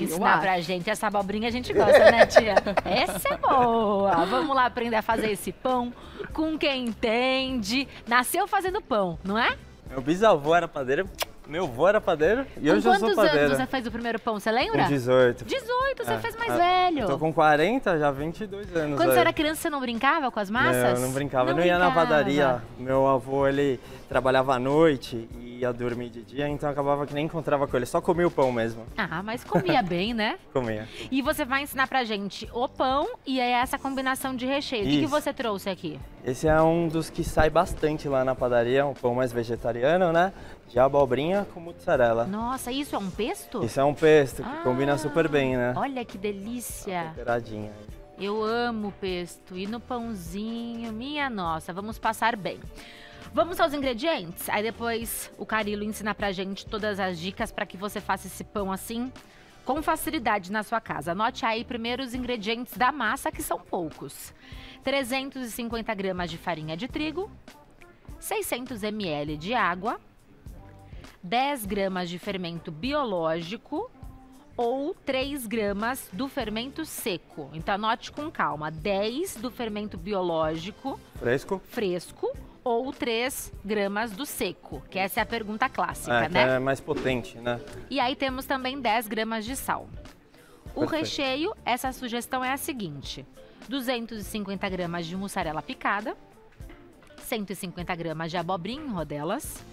ensinar pra gente. Essa abobrinha a gente gosta, né, tia? Essa é boa. Vamos lá aprender a fazer esse pão com quem entende. Nasceu fazendo pão, não é? Meu bisavô era padeiro, meu avô era padeiro e com hoje eu sou quantos padeiro. anos você fez o primeiro pão, você lembra? Com 18. 18, você É, fez mais é, velho. Eu tô com 40, já 22 anos. Quando aí. você era criança, você não brincava com as massas? Não, não brincava. Não eu não ia na brincava. padaria. Meu avô, ele trabalhava à noite e ia dormir de dia, então acabava que nem encontrava com ele. Só comia o pão mesmo. Ah, mas comia bem, né? Comia. E você vai ensinar pra gente o pão e é essa combinação de recheio. O que, que Isso. você trouxe aqui? Esse é um dos que sai bastante lá na padaria, um pão mais vegetariano, né? De abobrinha com mussarela. Nossa, isso é um pesto? Isso é um pesto que Ah, combina super bem, né? Olha que delícia. Temperadinha. Eu amo pesto. E no pãozinho, minha nossa, vamos passar bem. Vamos aos ingredientes? Aí depois o Carilo ensina pra gente todas as dicas para que você faça esse pão assim com facilidade na sua casa. Anote aí primeiro os ingredientes da massa, que são poucos. 350 gramas de farinha de trigo, 600 ml de água, 10 gramas de fermento biológico, ou 3 gramas do fermento seco. Então anote com calma: 10 do fermento biológico Fresco? fresco ou 3 gramas do seco, que essa é a pergunta clássica, É, né? é mais potente, né? E aí temos também 10 gramas de sal. O Perfeito. recheio, essa sugestão é a seguinte: 250 gramas de mussarela picada, 150 gramas de abobrinha em rodelas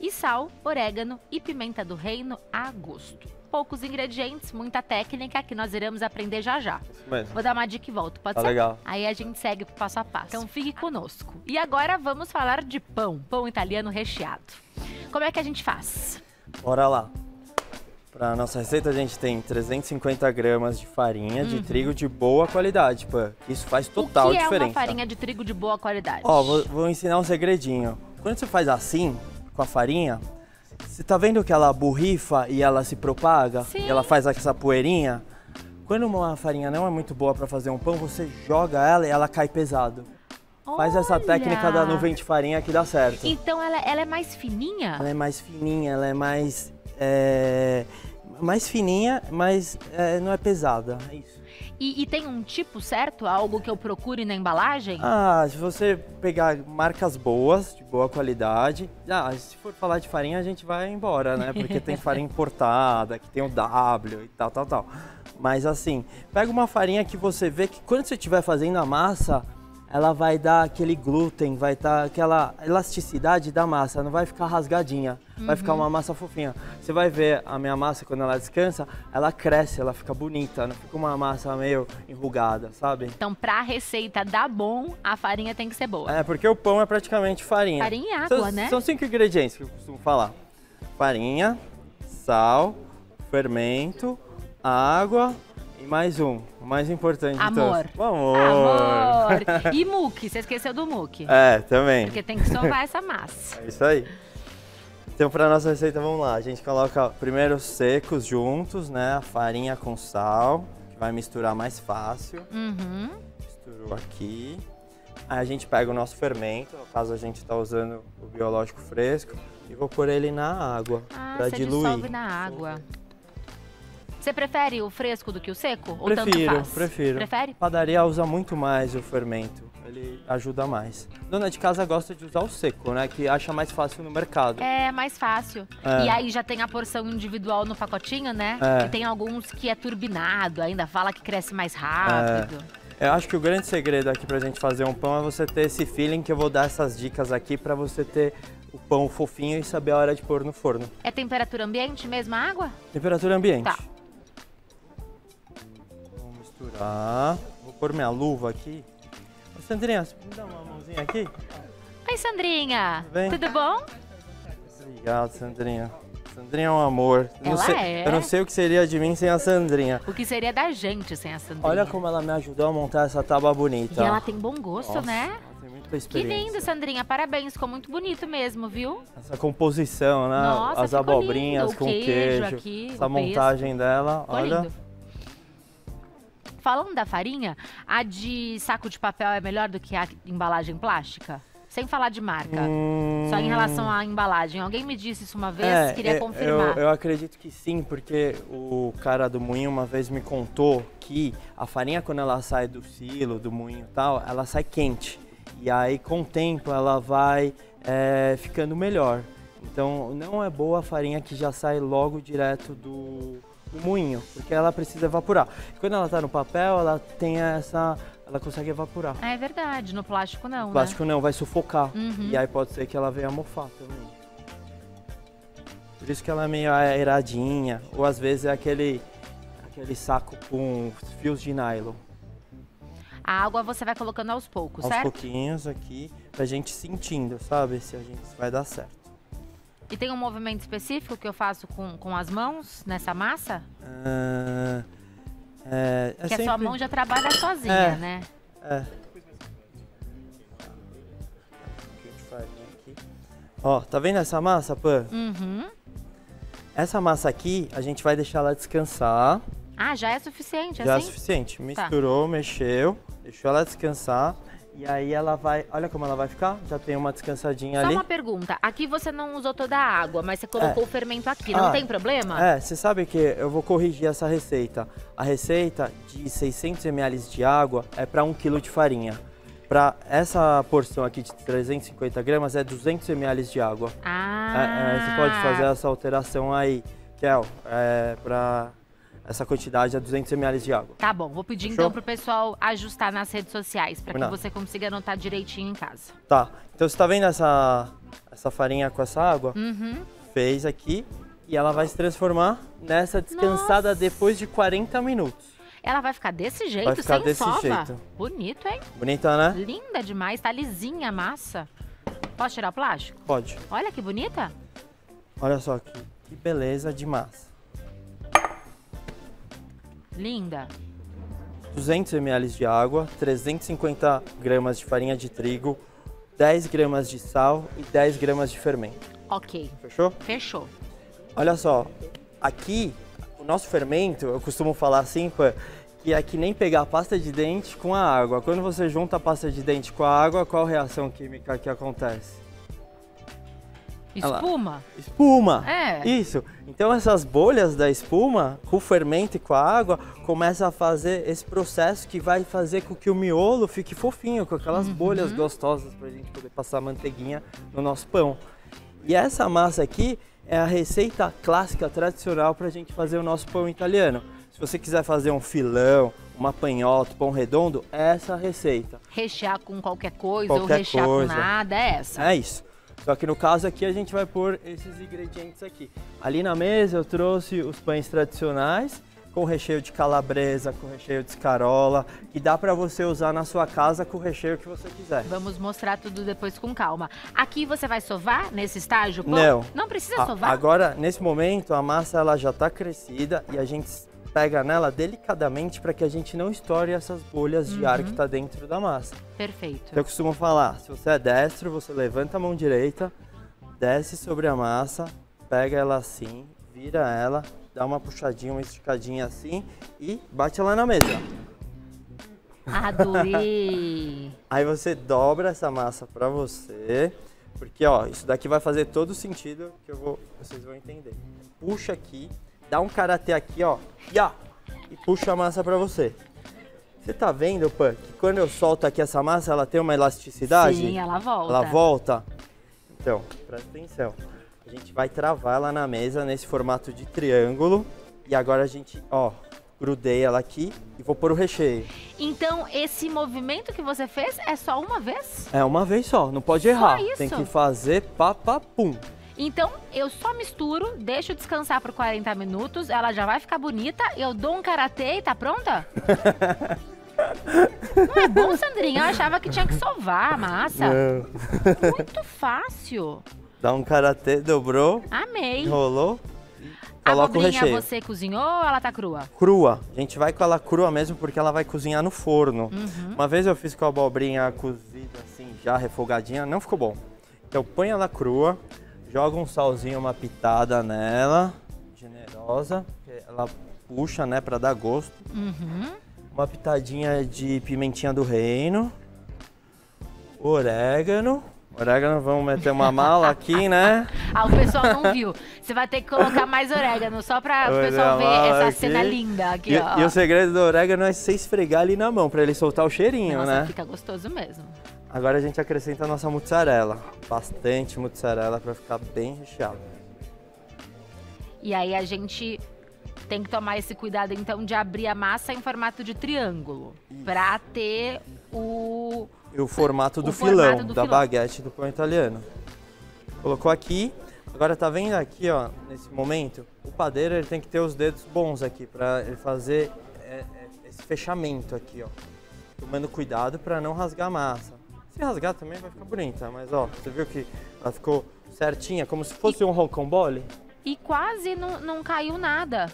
e sal, orégano e pimenta do reino a gosto. Poucos ingredientes, muita técnica que nós iremos aprender já já. Isso mesmo. Vou dar uma dica e volto, pode Tá ser? legal. Aí a gente segue pro passo a passo. Então fique conosco. E agora vamos falar de pão, pão italiano recheado. Como é que a gente faz? Bora lá. Para nossa receita a gente tem 350 gramas de farinha de trigo de boa qualidade, pô. Isso faz total Uhum. o que diferença. é uma farinha de trigo de boa qualidade? Ó, vou, vou ensinar um segredinho. Quando você faz assim, com a farinha, você tá vendo que ela borrifa e ela se propaga? Sim. E ela faz essa poeirinha? Quando uma farinha não é muito boa para fazer um pão, você joga ela e ela cai pesado. Faz essa Olha! técnica da nuvem de farinha que dá certo. Então ela, ela é mais fininha? Ela é mais fininha, ela é mais. é, mais fininha, mas é, não é pesada. É isso. E, e tem um tipo certo? Algo que eu procure na embalagem? Ah, se você pegar marcas boas, de boa qualidade. Ah, se for falar de farinha, a gente vai embora, né? Porque tem farinha importada, que tem o W e tal, tal, tal. Mas assim, pega uma farinha que você vê que quando você estiver fazendo a massa, ela vai dar aquele glúten, vai dar aquela elasticidade da massa, não vai ficar rasgadinha, vai ficar uma massa fofinha. Você vai ver a minha massa quando ela descansa, ela cresce, ela fica bonita, não fica uma massa meio enrugada, sabe? Então, pra receita dar bom, a farinha tem que ser boa. É, porque o pão é praticamente farinha. Farinha e água, são, né? São cinco ingredientes que eu costumo falar: farinha, sal, fermento, água e mais um, o mais importante Amor. de todos. O amor. Amor! E muque, você esqueceu do muque. É, também. Porque tem que sovar essa massa. É isso aí. Então, para nossa receita, vamos lá. A gente coloca primeiro os secos juntos, né? A farinha com sal, que vai misturar mais fácil. Uhum. Misturou aqui. Aí a gente pega o nosso fermento, no caso a gente está usando o biológico fresco, e vou pôr ele na água Ah, para diluir. dissolve na água. Você prefere o fresco do que o seco? Ou tanto Prefiro, faz? prefiro. Prefere? Padaria usa muito mais o fermento, ele ajuda mais. Dona de casa gosta de usar o seco, né? Que acha mais fácil no mercado. É mais fácil. É. E aí já tem a porção individual no pacotinho, né? É. E tem alguns que é turbinado, ainda fala que cresce mais rápido. Eu acho que o grande segredo aqui pra gente fazer um pão é você ter esse feeling que eu vou dar essas dicas aqui pra você ter o pão fofinho e saber a hora de pôr no forno. É temperatura ambiente mesmo a água? Temperatura ambiente. Tá. Misturar. Vou pôr minha luva aqui. Ô, Sandrinha, você me dá uma mãozinha aqui? Oi, Sandrinha. Vem. Tudo bom? Obrigado, Sandrinha. Sandrinha é um amor. Eu não sei, é. Eu não sei o que seria de mim sem a Sandrinha. O que seria da gente sem a Sandrinha? Olha como ela me ajudou a montar essa tábua bonita. E ela tem bom gosto, Nossa, né? ela tem muita Que experiência. lindo, Sandrinha. Parabéns. Ficou muito bonito mesmo, viu? Essa composição, né? Nossa, As abobrinhas lindo. O com queijo queijo. aqui, essa o montagem dela, Ficou olha. lindo. Falando da farinha, a de saco de papel é melhor do que a embalagem plástica? Sem falar de marca. Hum, Só em relação à embalagem. Alguém me disse isso uma vez, queria é, confirmar. Eu, eu acredito que sim, porque o cara do moinho uma vez me contou que a farinha, quando ela sai do silo, do moinho e tal, ela sai quente. E aí, com o tempo, ela vai é, ficando melhor. Então, não é boa a farinha que já sai logo direto do moinho, porque ela precisa evaporar. Quando ela está no papel, ela tem essa. Ela consegue evaporar. Ah, é verdade, no plástico não, O plástico não, vai sufocar. Uhum. E aí pode ser que ela venha mofar também. Por isso que ela é meio aeradinha. Ou às vezes é aquele, aquele saco com fios de nylon. né? A água você vai colocando aos poucos, Aos certo? pouquinhos aqui, pra gente sentindo, sabe? Se a gente vai dar certo. E tem um movimento específico que eu faço com, com as mãos nessa massa? Ah, é, é que a sua sempre- mão já trabalha sozinha, É. né? É. Ó, tá vendo essa massa, Pan? Uhum. Essa massa aqui, a gente vai deixar ela descansar. Ah, já é suficiente, Já é assim? suficiente. Misturou, mexeu, deixou ela descansar. E aí ela vai. Olha como ela vai ficar. Já tem uma descansadinha Só ali. uma pergunta. Aqui você não usou toda a água, mas você colocou o fermento aqui. Não Ah, tem problema? É, você sabe que eu vou corrigir essa receita. A receita de 600 ml de água é para 1 kg de farinha. Para essa porção aqui de 350 gramas é 200 ml de água. Ah. É, é, você pode fazer essa alteração aí, Kel, é, para essa quantidade é 200 ml de água. Tá bom, vou pedir Fechou? então pro pessoal ajustar nas redes sociais, para que você consiga anotar direitinho em casa. Tá, então você tá vendo essa, essa farinha com essa água? Uhum. Fez aqui e ela vai se transformar nessa descansada Nossa. depois de 40 minutos. Ela vai ficar desse jeito, ficar sem desse sova. jeito. Bonito, hein? Bonita, né? Linda demais, tá lisinha a massa. Posso tirar o plástico? Pode. Olha que bonita. Olha só que, que beleza de massa. Linda. 200 ml de água, 350 gramas de farinha de trigo, 10 gramas de sal e 10 gramas de fermento. Ok, Fechou? fechou. Olha só, aqui o nosso fermento, eu costumo falar assim, pã, que é que nem pegar a pasta de dente com a água. Quando você junta a pasta de dente com a água, qual reação química que acontece? Espuma? Espuma! É. Isso. Então essas bolhas da espuma, com o fermento e com a água, começa a fazer esse processo que vai fazer com que o miolo fique fofinho, com aquelas Uhum. bolhas gostosas pra gente poder passar manteiguinha no nosso pão. E essa massa aqui é a receita clássica, tradicional pra gente fazer o nosso pão italiano. Se você quiser fazer um filão, uma panhota, pão redondo, é essa a receita. Rechear com qualquer coisa ou Qualquer rechear coisa. com nada, é essa. É isso. Só que no caso aqui a gente vai pôr esses ingredientes aqui. Ali na mesa eu trouxe os pães tradicionais com recheio de calabresa, com recheio de escarola, que dá pra você usar na sua casa com o recheio que você quiser. Vamos mostrar tudo depois com calma. Aqui você vai sovar nesse estágio? pão? Não. Não precisa A- sovar? agora, nesse momento, a massa ela já tá crescida e a gente pega nela delicadamente para que a gente não estoure essas bolhas de ar que tá dentro da massa. Perfeito. Então, Eu costumo falar, se você é destro, você levanta a mão direita, desce sobre a massa, pega ela assim, vira ela, dá uma puxadinha, uma esticadinha assim e bate ela na mesa. Adorei. Aí você dobra essa massa pra você, porque ó, isso daqui vai fazer todo o sentido que eu vou, vocês vão entender. Puxa aqui, dá um karatê aqui, ó, ya, e puxa a massa pra você. Você tá vendo, Pan, que quando eu solto aqui essa massa, ela tem uma elasticidade? Sim, ela volta. Ela volta? Então, presta atenção. A gente vai travar ela na mesa nesse formato de triângulo. E agora a gente, ó, grudei ela aqui e vou pôr o recheio. Então, esse movimento que você fez é só uma vez? É uma vez só, não pode errar. isso? Tem que fazer papapum. Então, eu só misturo, deixo descansar por 40 minutos, ela já vai ficar bonita, eu dou um karatê e tá pronta? Não é bom, Sandrinha? Eu achava que tinha que sovar a massa. Muito fácil. Dá um karatê, dobrou, Amei. enrolou A coloca o recheio. você cozinhou ou ela tá crua? Crua. A gente vai com ela crua mesmo porque ela vai cozinhar no forno. Uhum. Uma vez eu fiz com a abobrinha cozida assim, já refogadinha, não ficou bom. Então põe ela crua, joga um salzinho, uma pitada nela, generosa, que ela puxa, né, pra dar gosto. Uhum. Uma pitadinha de pimentinha do reino, orégano Orégano, vamos meter uma mala aqui, né? ah, o pessoal não viu. Você vai ter que colocar mais orégano, só para o pessoal ver essa aqui. cena linda aqui, e, ó. E o segredo do orégano é você esfregar ali na mão, para ele soltar o cheirinho, Nossa, né? fica gostoso mesmo. Agora a gente acrescenta a nossa mussarela. Bastante mussarela para ficar bem recheado. E aí a gente tem que tomar esse cuidado, então, de abrir a massa em formato de triângulo. Para ter o e o formato do o filão, formato do da filão. baguete do pão italiano. Colocou aqui. Agora tá vendo aqui, ó, nesse momento, o padeiro ele tem que ter os dedos bons aqui para ele fazer é, é, esse fechamento aqui, ó. Tomando cuidado para não rasgar a massa. Se rasgar também vai ficar bonita, mas ó, você viu que ela ficou certinha, como se fosse e, um rocambole? E quase não, não caiu nada.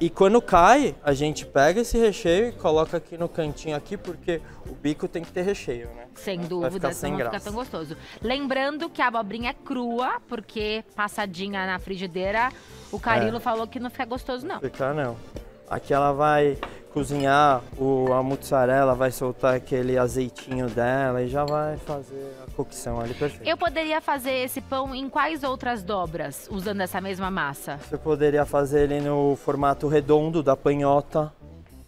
E quando cai, a gente pega esse recheio e coloca aqui no cantinho aqui, porque o bico tem que ter recheio, né? Sem dúvida, senão não fica tão gostoso. Lembrando que a abobrinha é crua, porque passadinha na frigideira, o Carilo é. falou que não fica gostoso não. Fica não. Aqui ela vai cozinhar o, a mussarela, vai soltar aquele azeitinho dela e já vai fazer a cocção ali perfeito. Eu poderia fazer esse pão em quais outras dobras, usando essa mesma massa? Você poderia fazer ele no formato redondo da panhota,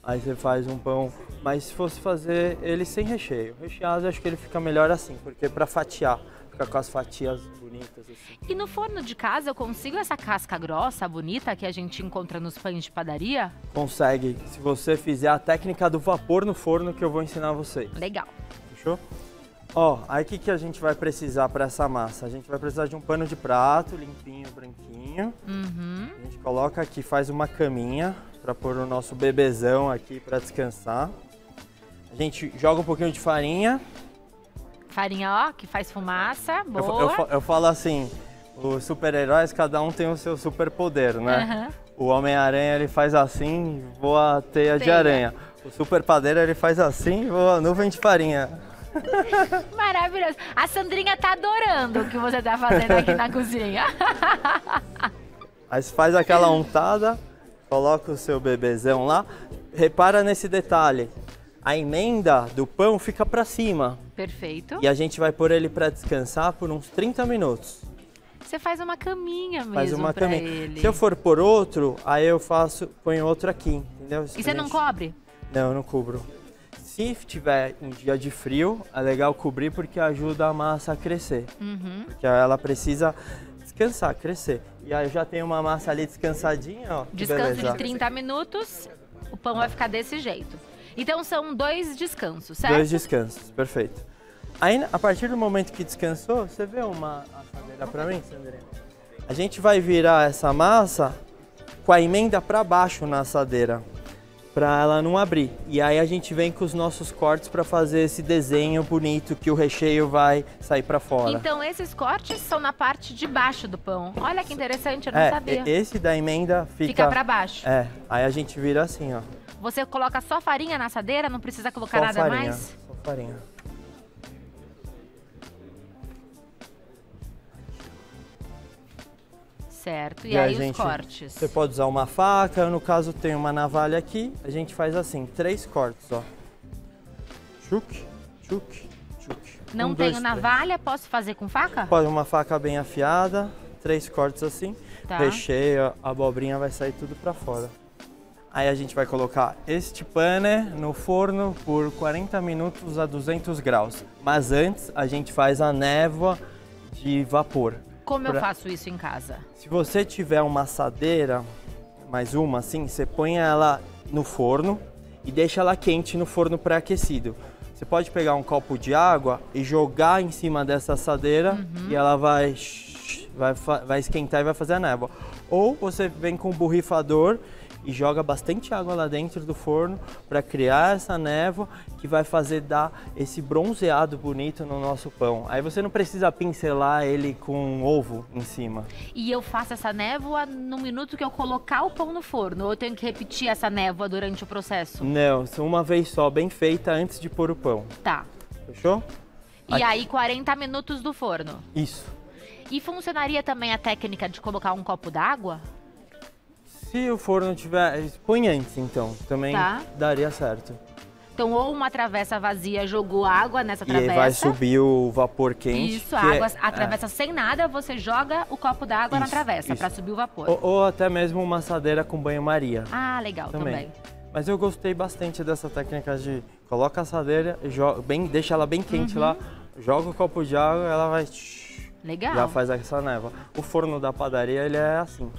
aí você faz um pão mas se fosse fazer ele sem recheio, recheado acho que ele fica melhor assim, porque para fatiar, ficar com as fatias bonitas assim. E no forno de casa eu consigo essa casca grossa, bonita que a gente encontra nos pães de padaria? Consegue, se você fizer a técnica do vapor no forno que eu vou ensinar vocês. Legal. Fechou? Ó, aí o que, que a gente vai precisar para essa massa? A gente vai precisar de um pano de prato, limpinho, branquinho. Uhum. A gente coloca aqui, faz uma caminha para pôr o nosso bebezão aqui para descansar. A gente joga um pouquinho de farinha. Farinha, ó, que faz fumaça, boa. Eu, eu, eu falo assim, os super-heróis, cada um tem o seu superpoder, né? Uhum. O Homem-Aranha, ele faz assim, voa a teia, teia de aranha. O super padeiro, ele faz assim, voa a nuvem de farinha. Maravilhoso. A Sandrinha tá adorando o que você tá fazendo aqui na cozinha. Aí você faz aquela untada, coloca o seu bebezão lá. Repara nesse detalhe a emenda do pão fica para cima. Perfeito. E a gente vai pôr ele para descansar por uns 30 minutos. Você faz uma caminha mesmo faz uma caminha. Ele. Se eu for por outro, aí eu faço, ponho outro aqui, entendeu? E você não cobre? Não, eu não cubro. Se tiver um dia de frio, é legal cobrir porque ajuda a massa a crescer. Uhum. Porque ela precisa descansar, crescer. E aí eu já tenho uma massa ali descansadinha, ó. Descanso de 30 minutos, o pão vai ficar desse jeito. Então são dois descansos, certo? Dois descansos, perfeito. Aí, a partir do momento que descansou, você vê uma assadeira para mim, Sandrinha? A gente vai virar essa massa com a emenda para baixo na assadeira, para ela não abrir. E aí a gente vem com os nossos cortes para fazer esse desenho bonito que o recheio vai sair para fora. Então esses cortes são na parte de baixo do pão. Olha que interessante, eu não é, sabia. Esse da emenda fica fica para baixo. É, aí a gente vira assim, ó. Você coloca só farinha na assadeira, não precisa colocar só nada farinha, mais? Só farinha. Certo, e, e aí gente, os cortes? Você pode usar uma faca, no caso tem uma navalha aqui, a gente faz assim, três cortes, ó. Chuk, chuk, chuk. Não um, tenho dois, navalha, três. posso fazer com faca? Pode uma faca bem afiada, três cortes assim, tá. recheio, a abobrinha vai sair tudo pra fora. Aí a gente vai colocar este pane no forno por 40 minutos a 200 graus. Mas antes a gente faz a névoa de vapor. Como pra... eu faço isso em casa? Se você tiver uma assadeira, mais uma assim, você põe ela no forno e deixa ela quente no forno pré-aquecido. Você pode pegar um copo de água e jogar em cima dessa assadeira uhum. e ela vai, vai, vai esquentar e vai fazer a névoa. Ou você vem com o borrifador e joga bastante água lá dentro do forno para criar essa névoa que vai fazer dar esse bronzeado bonito no nosso pão. Aí você não precisa pincelar ele com ovo em cima. E eu faço essa névoa no minuto que eu colocar o pão no forno ou eu tenho que repetir essa névoa durante o processo? Não, uma vez só, bem feita antes de pôr o pão. Tá. Fechou? E Aqui. aí 40 minutos do forno. Isso. E funcionaria também a técnica de colocar um copo d'água? Se o forno tiver. Põe antes então, também tá. daria certo. Então, ou uma travessa vazia jogou água nessa E travessa. aí vai subir o vapor quente. Isso, que é- água, a travessa sem nada, você joga o copo d'água na travessa pra subir o vapor. Ou, ou até mesmo uma assadeira com banho-maria. Ah, legal, também. Também. Mas eu gostei bastante dessa técnica de coloca a assadeira, e joga, bem, deixa ela bem quente Uhum. lá, joga o copo de água, ela vai Legal. já faz essa neva. O forno da padaria ele é assim,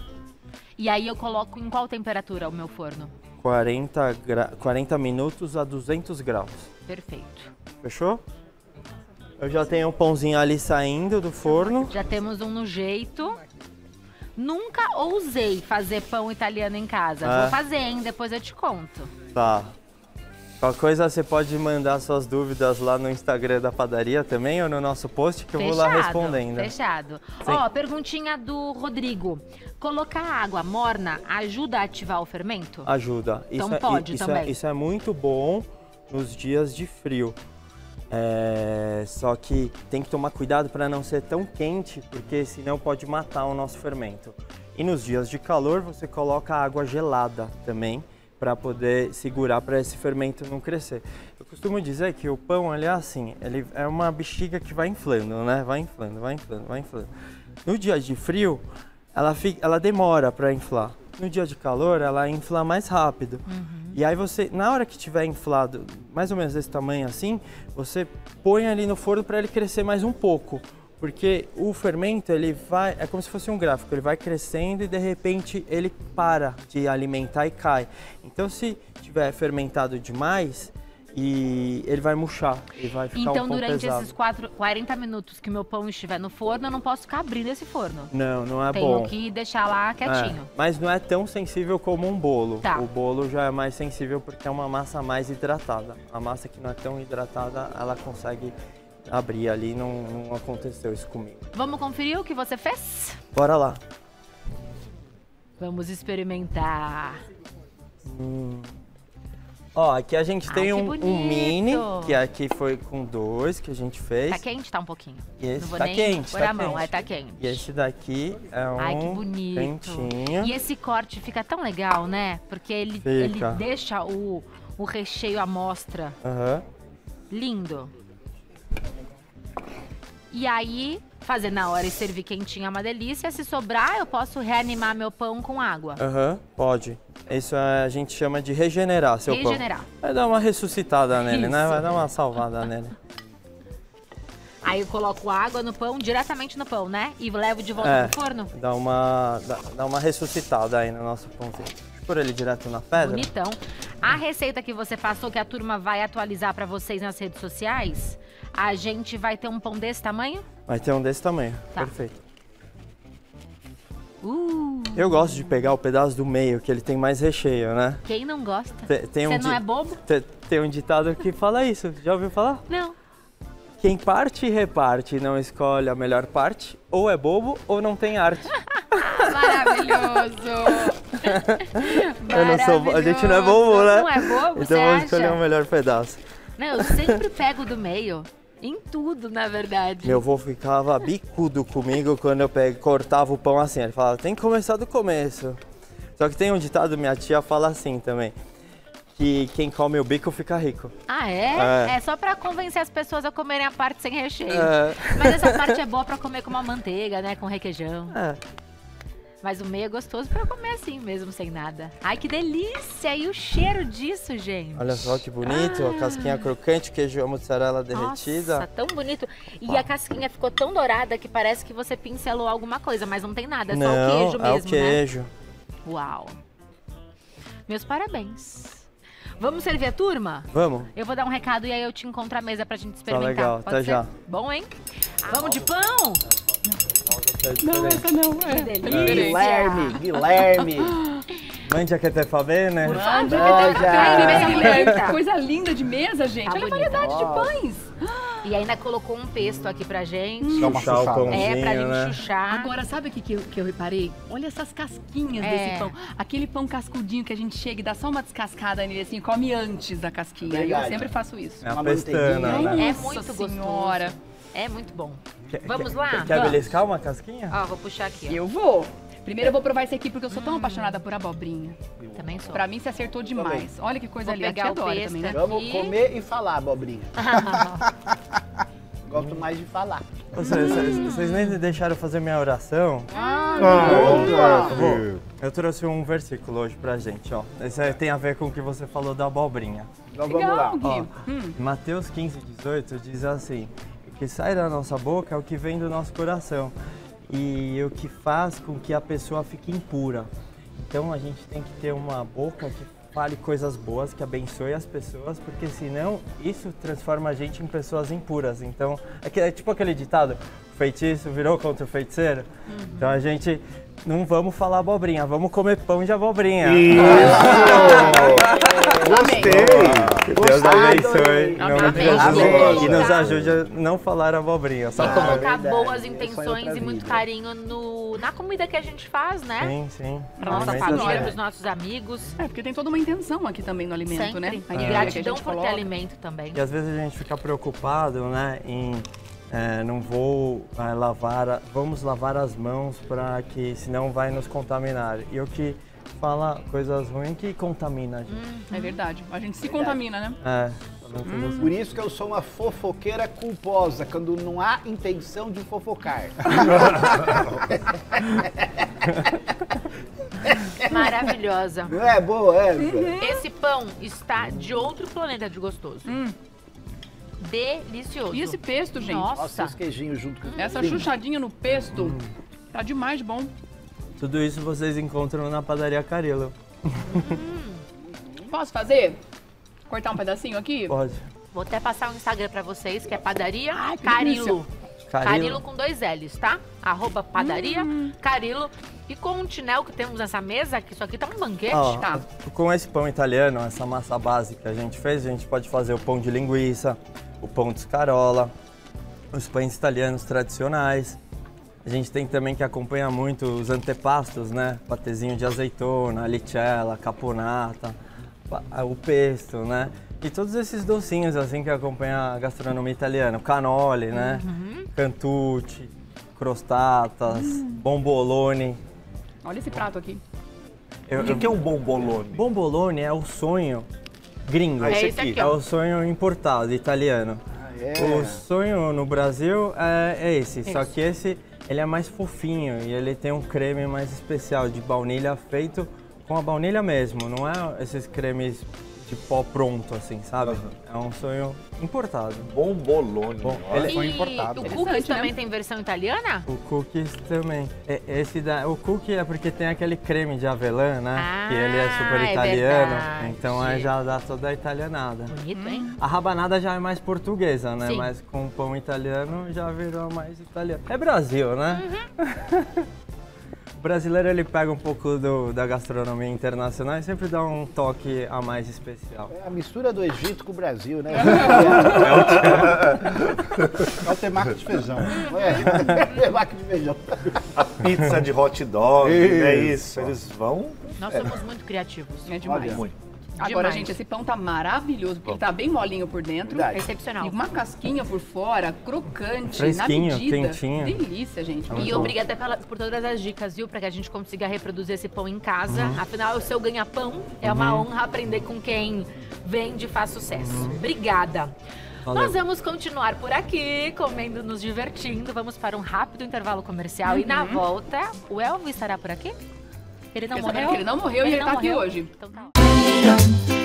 E aí eu coloco em qual temperatura o meu forno? 40, gra- 40 minutos a 200 graus. Perfeito. Fechou? Eu já tenho um pãozinho ali saindo do forno. Já temos um no jeito. Nunca ousei fazer pão italiano em casa. É. Vou fazer, hein? Depois eu te conto. Tá. Qualquer coisa você pode mandar suas dúvidas lá no Instagram da padaria também ou no nosso post que eu vou lá respondendo. Fechado. Ó, perguntinha do Rodrigo. Colocar água morna ajuda a ativar o fermento? Ajuda. Então é- pode isso também. É, isso é muito bom nos dias de frio. É, só que tem que tomar cuidado para não ser tão quente, porque senão pode matar o nosso fermento. E nos dias de calor você coloca água gelada também para poder segurar para esse fermento não crescer. Eu costumo dizer que o pão ele é assim, ele é uma bexiga que vai inflando, né? Vai inflando, vai inflando, vai inflando. No dia de frio, ela, fica, ela demora para inflar. No dia de calor, ela infla mais rápido. E aí você, na hora que tiver inflado, mais ou menos desse tamanho assim, você põe ali no forno para ele crescer mais um pouco. Porque o fermento, ele vai, é como se fosse um gráfico, ele vai crescendo e de repente ele para de alimentar e cai. Então se tiver fermentado demais, e ele vai murchar, ele vai ficar Então, um durante pesado. esses quatro, 40 minutos que meu pão estiver no forno, eu não posso ficar abrindo esse forno. Não, não é Tenho bom. que deixar lá quietinho. É, mas não é tão sensível como um bolo. Tá. O bolo já é mais sensível porque é uma massa mais hidratada. A massa que não é tão hidratada, ela consegue abrir ali, não, não aconteceu isso comigo. Vamos conferir o que você fez? Bora lá. Vamos experimentar. Ó, aqui a gente Ai, tem que um, um mini, que aqui foi com dois que a gente fez. Tá quente? Tá um pouquinho. E esse tá quente, tá a mão, quente. é, tá quente. E esse daqui é um Ai, que bonito. quentinho. E esse corte fica tão legal, né? Porque ele, ele deixa o, o recheio à mostra. Aham. Lindo. E aí, fazer na hora e servir quentinho é uma delícia. Se sobrar, eu posso reanimar meu pão com água. Aham, pode. Isso é- a gente chama de regenerar seu pão. Regenerar. Vai dar uma ressuscitada nele, né? Isso. Vai dar uma salvada nele. Aí eu coloco água no pão, diretamente no pão, né? E levo de volta É. pro forno. Dá uma, dá, dá uma ressuscitada aí no nosso pãozinho. Por ele direto na pedra. Bonitão. A receita que você passou, que a turma vai atualizar pra vocês nas redes sociais, a gente vai ter um pão desse tamanho? Vai ter um desse tamanho. Tá. Perfeito. Uh, Eu gosto de pegar o pedaço do meio, que ele tem mais recheio, né? quem não gosta? Te- Tem, Você um não é bobo? te- tem um ditado que fala isso. Já ouviu falar? Não. Quem parte e reparte e não escolhe a melhor parte, ou é bobo ou não tem arte. Maravilhoso! Eu não sou a gente não é bobo, né? Não é bobo, então acha? escolher o melhor pedaço. Não, eu sempre pego do meio. Em tudo, na verdade. Meu avô ficava bicudo comigo quando eu pe- cortava o pão assim. Ele falava, tem que começar do começo. Só que tem um ditado, minha tia fala assim também. Que quem come o bico fica rico. Ah, é? É. É só pra convencer as pessoas a comerem a parte sem recheio. É. Mas essa parte é boa pra comer com uma manteiga, né? Com requeijão. É. Mas o meio é gostoso pra comer assim mesmo, sem nada. Ai, que delícia! E o cheiro disso, gente? Olha só que bonito, a casquinha crocante, queijo, a mozzarella derretida. Nossa, tão bonito. E a casquinha ficou tão dourada que parece que você pincelou alguma coisa, mas não tem nada, é só o queijo é mesmo, o queijo. né? Uau. Meus parabéns. Vamos servir a turma? Vamos? Eu vou dar um recado e aí eu te encontro à mesa pra gente Tá experimentar. legal, Pode até ser? já. Bom, hein? Vamos de pão? Não, essa não. É. Que delícia. Guilherme, Guilherme. Mande te fa bene? Mande, tá Guilherme, bem, Guilherme, tá. que coisa linda de mesa, gente. Tá Olha a bonito. variedade de pães. E ainda colocou um pesto aqui pra gente. Dá uma Chuchar o pãozinho, É, pra gente né? chuchar. Agora, sabe o que, que, eu, que eu reparei? Olha essas casquinhas É. desse pão. Aquele pão cascudinho que a gente chega e dá só uma descascada nele assim, come antes da casquinha. Verdade. Eu sempre faço isso. É a Uma pestana, né? É Nossa muito gostoso. É muito bom. Quer- Vamos quer- lá? Quer, quer Vamos. beliscar uma casquinha? Ó, vou puxar aqui. ó. Eu vou. Primeiro eu vou provar esse aqui porque eu sou tão apaixonada por abobrinha. Também sou. Pra mim você acertou demais. Olha que coisa Vou linda. A pegar tia o adora pesto também, né? aqui. Vamos comer e falar, abobrinha. Gosto mais de falar. Vocês, vocês- vocês nem deixaram eu fazer minha oração. Ah, Eu, vou- eu trouxe um versículo hoje pra gente, ó. Esse aí tem a ver com o que você falou da abobrinha. Então vamos lá. legal, Gui. Ó, Hum. Mateus 15, 18 diz assim: que sai da nossa boca é o que vem do nosso coração e o que faz com que a pessoa fique impura. Então a gente tem que ter uma boca que fale coisas boas, que abençoe as pessoas, porque senão isso transforma a gente em pessoas impuras. Então é, que, é tipo aquele ditado: o feitiço virou contra o feiticeiro. Então a gente. Não vamos falar abobrinha, vamos comer pão de abobrinha. Gostei. Deus abençoe. Em nome de Amém. Jesus. Amém. E nos ajude a não falar abobrinha. Só E colocar verdade, boas é intenções e muito carinho no, na comida que a gente faz, né? Sim, sim. Pra nossa família, é. pros nossos amigos. É, porque tem toda uma intenção aqui também no alimento, Sempre. né? A E a gratidão por ter alimento também. E às vezes a gente fica preocupado, né, em é, não vou é, lavar, vamos lavar as mãos para que senão vai nos contaminar. E o que fala coisas ruins que contamina a gente. É verdade. A gente se contamina, né? É, assim. Por isso que eu sou uma fofoqueira culposa, quando não há intenção de fofocar. Maravilhosa. Não é boa essa? Esse pão está de outro planeta de gostoso. Delicioso. E esse pesto, gente? Nossa. Nossa, esse queijinho junto com Essa chuchadinha no pesto tá demais de bom. Tudo isso vocês encontram na padaria Carilo. Posso fazer? Cortar um pedacinho aqui? Pode. Vou até passar o Instagram pra vocês, que é padaria Ai, que Carilo. Carilo. Carilo com dois L's, tá? Arroba padaria Hum. Carilo. E com o tinel que temos nessa mesa, que isso aqui tá um banquete. Ó, Tá. Com esse pão italiano, essa massa base que a gente fez, a gente pode fazer o pão de linguiça, o pão de escarola, os pães italianos tradicionais. A gente tem também que acompanhar muito os antepastos, né? Patezinho de azeitona, licella, caponata, o pesto, né? E todos esses docinhos assim que acompanham a gastronomia italiana, o canole, né? Cantucci, crostatas, bombolone. Olha esse prato aqui. Eu- O que, é um bombolone? Bombolone é o sonho gringo. É esse aqui, É o sonho importado, italiano. É. O sonho no Brasil é, é esse, só Isso. que esse ele é mais fofinho e ele tem um creme mais especial de baunilha feito com a baunilha mesmo, não é esses cremes de pó pronto assim, sabe? É um sonho importado. Bombolone. Bom, ele- foi E importado. o cookies né? também tem versão italiana? O cookies também. É, Esse da, o cookie é porque tem aquele creme de avelã, né? que ele é super Ah, é italiano. verdade. então aí já dá toda a italianada. Bonito, hein? A rabanada já é mais portuguesa, né? Sim. Mas com pão italiano já virou mais italiano. É Brasil, né? o brasileiro ele pega um pouco do- da gastronomia internacional e sempre dá um toque a mais especial. É a mistura do Egito com o Brasil, né? É o temaki de feijão. É, vaca de feijão. A pizza de hot dog, é isso. Eles vão. Nós somos muito criativos. É demais. Olha. Muito. Agora, Demais. gente, esse pão tá maravilhoso, porque ele tá bem molinho por dentro. Verdade. Excepcional. E uma casquinha por fora, crocante, Fresquinho, na medida. quentinho. Delícia, gente. E obrigada pela- por todas as dicas, viu? Pra que a gente consiga reproduzir esse pão em casa. Afinal, o seu ganha-pão é uma honra aprender com quem vende e faz sucesso. Obrigada. Valeu. Nós vamos continuar por aqui, comendo, nos divertindo. Vamos para um rápido intervalo comercial. E na volta, o Elvis estará por aqui? Ele não sabendo morreu? que ele não morreu e ele tá aqui morreu? hoje. Então tá. Dum.